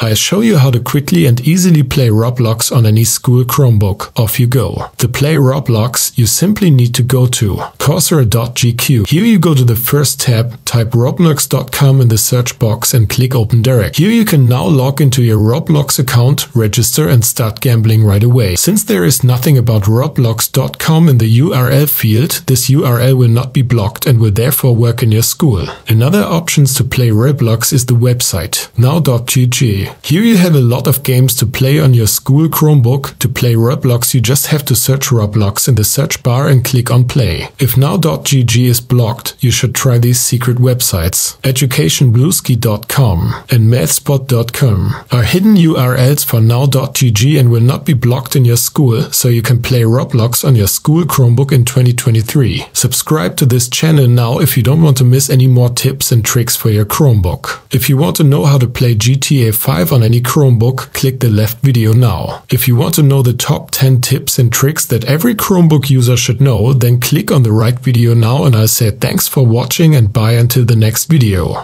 I show you how to quickly and easily play Roblox on any school Chromebook. Off you go. To play Roblox, you simply need to go to coursera.gq. Here you go to the first tab, type roblox.com in the search box and click open direct. Here you can now log into your Roblox account, register and start gambling right away. Since there is nothing about roblox.com in the URL field, this URL will not be blocked and will therefore work in your school. Another options to play Roblox is the website, now.gg. Here you have a lot of games to play on your school Chromebook. To play Roblox, you just have to search Roblox in the search bar and click on play. If now.gg is blocked, you should try these secret websites. educationbluesky.com and mathspot.com are hidden URLs for now.gg and will not be blocked in your school, so you can play Roblox on your school Chromebook in 2023. Subscribe to this channel now if you don't want to miss any more tips and tricks for your Chromebook. If you want to know how to play GTA 5 on any Chromebook, click the left video now. If you want to know the top 10 tips and tricks that every Chromebook user should know, then click on the right video now and I'll say thanks for watching and bye until the next video.